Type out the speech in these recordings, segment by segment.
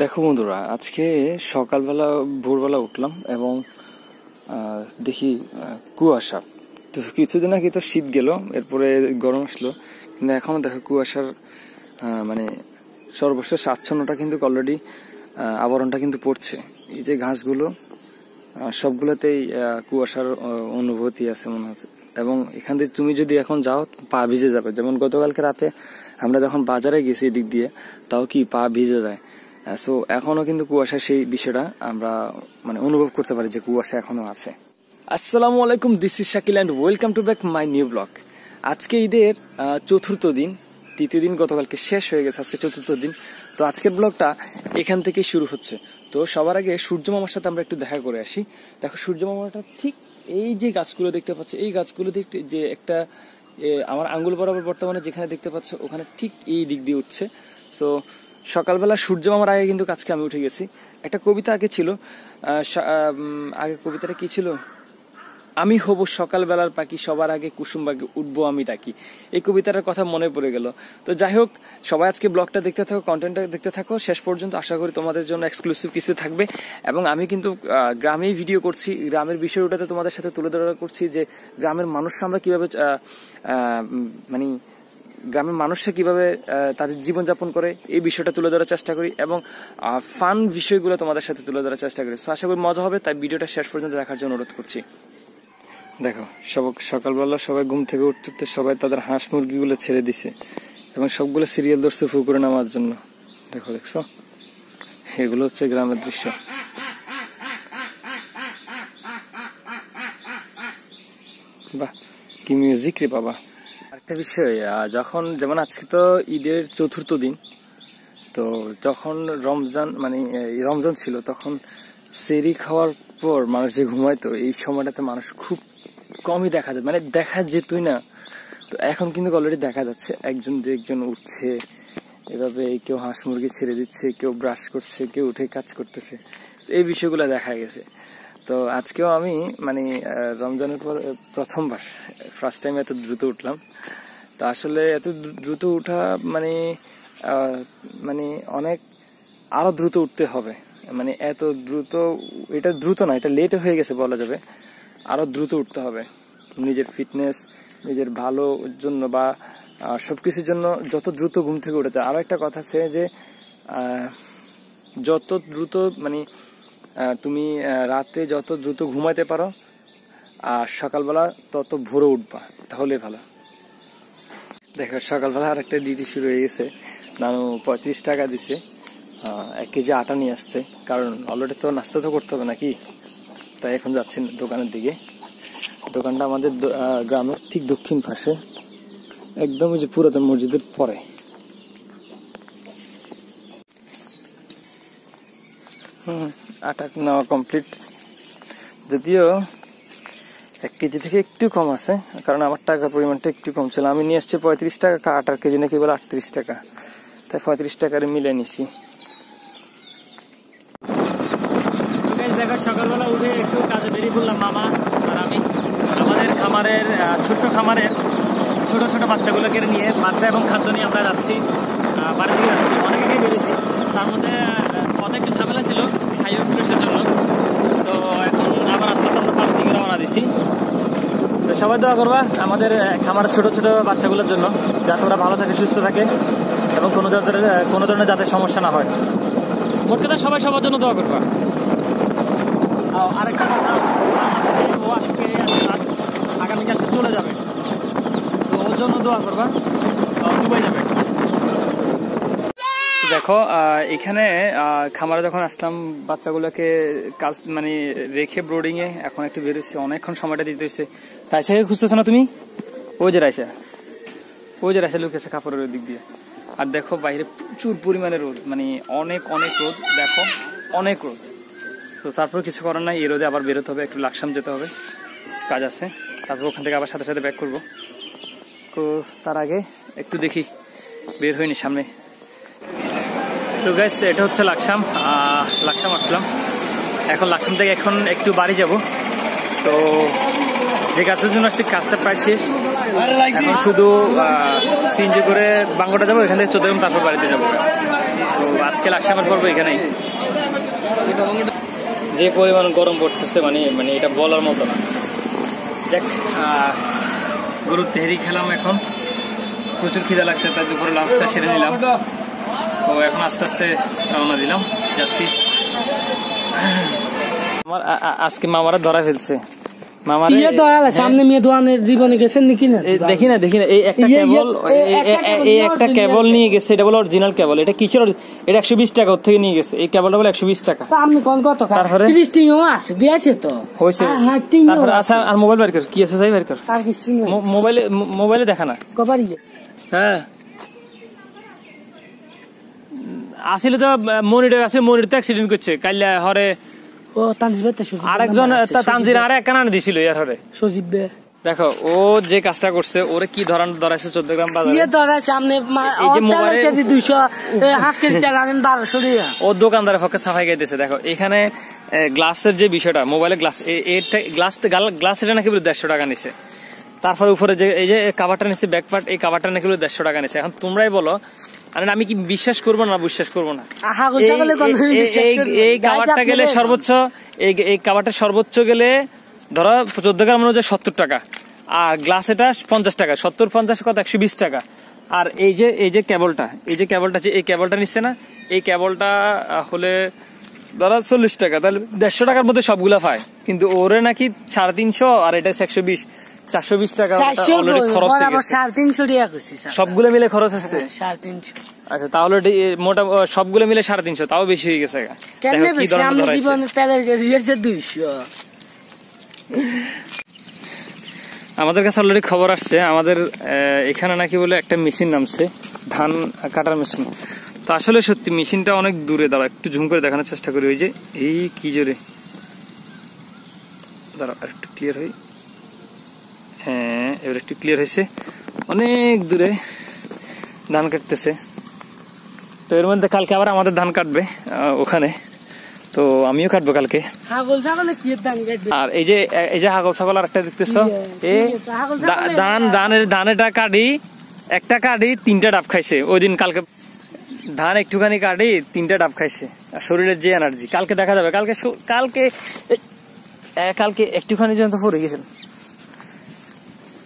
দেখো বন্ধুরা, আজকে সকালবেলা, ভোরবেলা উঠলাম এবং দেখি কুয়াশা। তো কিছুদিন আগে তো শীত গেল, এরপরে গরম আসলো। কিন্তু এখনও দেখো কুয়াশার মানে সর্বশেষ আচ্ছন্নটা কিন্তু অলরেডি আবরণটা কিন্তু পড়ছে। এই যে ঘাসগুলো সবগুলোতেই কুয়াশার অনুভূতি আছে মনে হচ্ছে। এবং এখান থেকে তুমি যদি এখন যাও, পা ভিজে যাবে। যেমন গতকালকে রাতে আমরা যখন বাজারে গেছি এদিক দিয়ে, তাও কি পা ভিজে যায়? সো এখনও কিন্তু কুয়াশা সেই বিষয়টা আমরা মানে অনুভব করতে পারি যে কুয়াশা এখনও আছে। আসসালামু আলাইকুম this is Shakil and welcome to back my new blog আজকে ঈদের চতুর্থ দিন, তৃতীয় দিন গতকালকে শেষ হয়ে গেছে আজকে চতুর্থ দিন। তো আজকের ব্লগটা এখান থেকেই শুরু হচ্ছে। তো সবার আগে সূর্য মামার সাথে আমরা একটু দেখা করে আসি। দেখো, সূর্য মামাটা ঠিক এই যে গাছগুলো দেখতে পাচ্ছ, এই গাছগুলো দেখতে যে একটা আমার আঙ্গুল বরাবর বর্তমানে যেখানে দেখতে পাচ্ছ, ওখানে ঠিক এই দিক দিয়ে উঠছে। সো সকালবেলা সূর্য মামার আগে কিন্তু আজকে আমি উঠে গেছি। একটা কবিতা আগে ছিল আগে কবিতাটা কি ছিল? আমি হব সকালবেলার পাখি, সবার আগে কুসুম বাগে উঠবো আমি ডাকি। এই কবিতাটার কথা মনে পড়ে গেল। তো যাই হোক, সবাই আজকে ব্লগটা দেখতে থাকো কন্টেন্টটা দেখতে থাকো। শেষ পর্যন্ত আশা করি তোমাদের জন্য এক্সক্লুসিভ কিছু থাকবে। এবং আমি কিন্তু গ্রামেই ভিডিও করছি। গ্রামের বিষয় ওটাতে তোমাদের সাথে তুলে ধরা করছি যে গ্রামের মানুষরা আমরা কীভাবে মানে গ্রামের মানুষরা কীভাবে তাদের জীবনযাপন করে, এই বিষয়টা তুলে ধরার চেষ্টা করি এবং ফান বিষয়গুলো তোমাদের সাথে তুলে ধরার চেষ্টা করি। আশা করি মজা হবে, তাই ভিডিওটা শেষ পর্যন্ত দেখার জন্য অনুরোধ করছি। দেখো, সব সকালবেলা সবাই ঘুম থেকে উঠতে উঠতে সবাই তাদের হাঁস মুরগিগুলো ছেড়ে দিছে এবং সবগুলো সিরিয়াল ধরছে পুকুরে নামার জন্য। দেখো, দেখছ? এগুলো হচ্ছে গ্রামের দৃশ্য। বাহ, কি মিউজিক রে বাবা। একটা বিষয় যখন, যেমন আজকে তো ঈদের চতুর্থ দিন, তো যখন রমজান মানে রমজান ছিল, তখন সেরি খাওয়ার পর মানুষ যে ঘুমাইতো, এই সময়টাতে মানুষ খুব কমই দেখা যায়। মানে দেখা যেতই না। তো এখন কিন্তু অলরেডি দেখা যাচ্ছে, একজন দু একজন উঠছে, এভাবে কেউ হাঁস মুরগি ছেড়ে দিচ্ছে, কেউ ব্রাশ করছে, কেউ উঠে কাজ করতেছে। এই বিষয়গুলো দেখা গেছে। তো আজকেও আমি মানে রমজানের পর প্রথমবার ফার্স্ট টাইম এত দ্রুত উঠলাম। তো আসলে এত দ্রুত উঠা মানে মানে অনেক আরও দ্রুত উঠতে হবে। মানে এত দ্রুত, এটা দ্রুত না এটা লেট হয়ে গেছে বলা যাবে। আরও দ্রুত উঠতে হবে। নিজের ফিটনেস নিজের ভালো জন্য বা সবকিছুর জন্য যত দ্রুত ঘুম থেকে উঠেছে। আরও একটা কথা আছে যে যত দ্রুত মানে তুমি রাতে যত দ্রুত ঘুমাইতে পারো আর সকালবেলা তত ভোরে উঠবা, তাহলে ভালো। দেখো, সকালবেলা আর একটা ডিউটি শুরু হয়ে গেছে। নানু পঁয়ত্রিশ টাকা দিছে এক কেজি আটা নিয়ে আসতে কারণ অলরেডি তো নাস্তা তো করতে হবে নাকি? তাই এখন যাচ্ছি দোকানের দিকে। দোকানটা আমাদের গ্রামের ঠিক দক্ষিণ পাশে। একদম ওই যে পুরাতন মসজিদের পরে। আটা নেওয়া কমপ্লিট যদিও এক কেজি থেকে একটু কম আছে, কারণ আমার টাকার পরিমাণটা একটু কম ছিল। আমি নিয়ে আসছি পঁয়ত্রিশ টাকা কা আটার কেজি নাকি বলে আটত্রিশ টাকা। তাই পঁয়ত্রিশ টাকার মিলে নিছি। দেখো, সকালবেলা উঠে একটু কাজে বেরিয়ে পড়লাম মামা আর আমি। আমাদের খামারের ছোট্ট খামারের ছোট ছোট বাচ্চাগুলোকে নিয়ে বাচ্চা এবং খাদ্য নিয়ে আমরা যাচ্ছি বাড়ির দিকে যাচ্ছি। অনেকে বেরিয়েছি। তার মধ্যে পথে একটু ঝামেলা ছিল হাইওয়ে পুলিশের জন্য। তো এখন আবার আস্তে আস্তে আমরা বাড়ির দিকে রওনা দিছি। সবাই দোয়া করবা আমাদের খামার ছোট ছোট বাচ্চাগুলোর জন্য যাতে ওরা ভালো থাকে সুস্থ থাকে এবং কোনো যাদের কোনো ধরনের যাতে সমস্যা না হয়। মোট কথা সবাই সবার জন্য দোয়া করবা। আরেকটা কথা ও আজকে আগামীকাল চলে যাবে তো ওর জন্য দোয়া করবা ও দুবাই যাবে তো দেখো এখানে খামারে যখন আসলাম, বাচ্চাগুলোকে কাজ মানে রেখে ব্রোডিং এ এখন একটু বেরোচ্ছে অনেকক্ষণ সময়টা দিতে হচ্ছে রাইসাকে খুঁজতেছো না তুমি? ওই যে রাইসা। ওই যে রাইসা লুকেছে কাপড়ের দিক দিয়ে। আর দেখো, বাইরে প্রচুর পরিমাণে রোদ মানে অনেক অনেক রোদ, দেখো, অনেক রোদ। তো তারপর কিছু করার নাই, এই রোদে আবার বেরোতে হবে, একটু লাকসাম যেতে হবে। কাজ আছে তারপর ওখান থেকে আবার সাথে সাথে ব্যাক করব। তো তার আগে একটু দেখি, বের হয়নি সামনে। তো গাইস এটা হচ্ছে লাকসাম। লাকসাম আসলাম। এখন লাকসাম থেকে এখন একটু বাড়ি যাব। তো যে কাজের জন্য আসছি, কাজটা প্রায় শেষ। এখন শুধু সিএনজি করে বাংলাটা যাব, এখান থেকে চোদ্দ তারপর বাড়িতে যাব। তো আজকে লাকসামের পর্ব এখানেই। যে পরিমাণ গরম পড়তেছে মানে মানে এটা বলার মতো না। যাক গরুর তেহারি খেলাম এখন। প্রচুর খিদা লাগছে তাই দুপুরে লাঞ্চটা সেরে নিলাম। তো এখন আস্তে আস্তে রওনা দিলাম যাচ্ছি। আমার আজকে মামারা ধরা ফেলছে। মামারা দয়াল সামনে মেয়ে দোয়ানের জীবনে গেছেন নাকি না? দেখি না দেখি না এই একটা কেবল কেবল এই একটা কেবল নিয়ে গেছে এটা বলে অরিজিনাল কেবল এটা কিসের এটা একশো বিশ টাকা থেকে নিয়ে গেছে এই কেবলটা বলে একশো বিশ টাকা। আপনি কোন কত তারপরে? তিরিশ টিংও আছে দিয়েছে তো। হয়েছে। হ্যাঁ, হ্যাঁ, তারপরে আচ্ছা আর মোবাইল বের কর কি আছে যাই বের কর। মোবাইলে মোবাইলে দেখা না। হ্যাঁ। আসলে তো মনিটর আছে মনিটর তো অ্যাক্সিডেন্ট করছে। কাইলা হরে ও তানজিব আরেকজন তানজির আরে এক কানানে দিছিল ইয়ার হরে। সজীব বে দেখো ও যে কাজটা করছে ওরে কি ধরান ধরাইছে চোদ্দ গ্রাম বাজারে? ইয়ে এই যে ও কেজি দুইশো হাঁস কেজি আনেন বারোশো দিয়ে ও দোকানদারের পক্ষে সাফাই গাইতেছে দেখো এখানে গ্লাসের যে বিষয়টা মোবাইলে গ্লাস এটা গ্লাস গ্লাস এটা নাকি দেড়শো টাকা নিছে। তারপরে উপরে যে এই যে কাভারটা নিচ্ছে ব্যাক পার্ট এই কাভারটা নাকি দেড়শো টাকা নিছে। এখন তোমরাই বলো আরে আমি কি বিশ্বাস করব না বিশ্বাস করব না? এই- কাভারটা গেলে সর্বোচ্চ এই এই কাভারটা সর্বোচ্চ গেলে ধরো চোদ্দ গ্রাম অনুযায়ী সত্তর টাকা আর গ্লাস এটা পঞ্চাশ টাকা সত্তর পঞ্চাশ কত? একশো বিশ টাকা। আর এই যে এই যে কেবলটা এই যে কেবলটা যে এই কেবলটা নিচ্ছে না এই কেবলটা হলে ধরো চল্লিশ টাকা তাহলে দেড়শো টাকার মধ্যে সবগুলা পায়। কিন্তু ওরে নাকি সাড়ে তিনশো আর এটা একশো বিশ। চারশো বিশ টাকা খরচ হয়ে। সবগুলো মিলে খরচ আচ্ছা তাহলে মোটা সবগুলো মিলে সাড়ে তিনশো তাও বেশি হয়ে গেছে। আমাদের কাছে অলরেডি খবর আসছে। আমাদের এখানে নাকি বলে একটা মেশিন নামছে ধান কাটার মেশিন। তো আসলে সত্যি মেশিনটা অনেক দূরে দাঁড়া একটু ঝুম করে দেখানোর চেষ্টা করি। ওই যে এই কি জোরে? দাঁড়া একটু ক্লিয়ার হই। হ্যাঁ এবার একটু ক্লিয়ার হয়েছে। অনেক দূরে ধান কাটতেছে। তো এর মধ্যে কালকে আবার আমাদের ধান কাটবে ওখানে। তো আমিও কাটবো কালকে। আর এই যে এই যে হাগল ছাগল আর একটা দেখতেছ ধান ধানের ধানেটা কাটি একটা কাটি তিনটা ডাব খাইছে। ওই দিন কালকে ধান একটুখানি কাটি তিনটা ডাব খাইছে। আর শরীরের যে এনার্জি কালকে দেখা যাবে কালকে কালকে কালকে একটুখানি যেন তো পড়ে গেছেন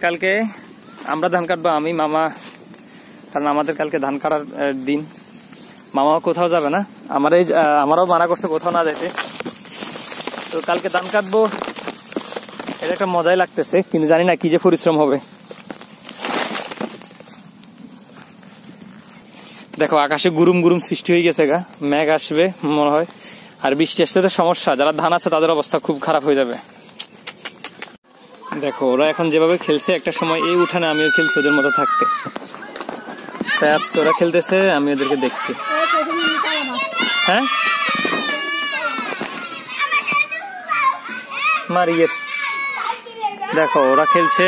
কালকে আমরা ধান কাটবো, আমি, মামা, কারণ আমাদের কালকে ধান কাটার দিন। মামাও কোথাও যাবে না? আমার এই আমারও মানা করছে কোথাও না যেতে তো কালকে ধান কাটবো, এটা একটা মজাই লাগতেছে, কিন্তু জানি না কি যে পরিশ্রম হবে। দেখো, আকাশে গুরুম গুরুম সৃষ্টি হয়ে গেছে গা, মেঘ আসবে, মনে হয়। আর বৃষ্টি আসতে সমস্যা, যারা ধান আছে তাদের অবস্থা খুব খারাপ হয়ে যাবে। দেখো, ওরা এখন যেভাবে খেলছে, একটা সময় এই উঠানে আমিও খেলছি ওদের মতো থাকতে। তাই আজকে ওরা খেলতেছে, আমি ওদেরকে দেখছি। হ্যাঁ? মারিয়ে দেখো, ওরা খেলছে।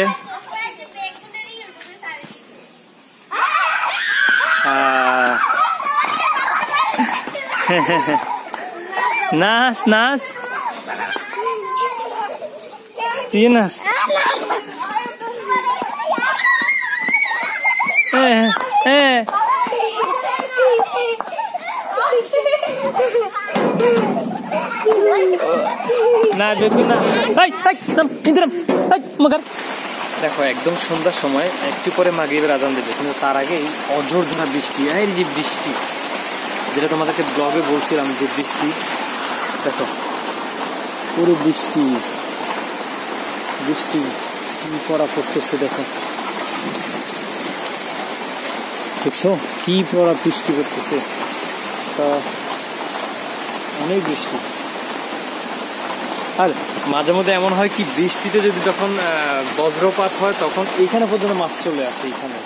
নাচ নাচ। নাচ হ্যাঁ হ্যাঁ না বেগুন না। এই, মগার। দেখো একদম সন্ধ্যার সময় একটু পরে মাগরিবের আজান দেবে কিন্তু তার আগেই অজর ধরা বৃষ্টি এই যে বৃষ্টি যেটা তোমাদেরকে ব্লগে বলছিলাম যে বৃষ্টি দেখো পুরো বৃষ্টি। বৃষ্টি পড়া পড়তেছে দেখো। দেখছ? কি পড়া বৃষ্টি করতেছে তা অনেক বৃষ্টি। আর মাঝে মধ্যে এমন হয় কি, বৃষ্টিতে যদি যখন বজ্রপাত হয়, তখন এখানে পর্যন্ত মাছ চলে আসে, এইখানে।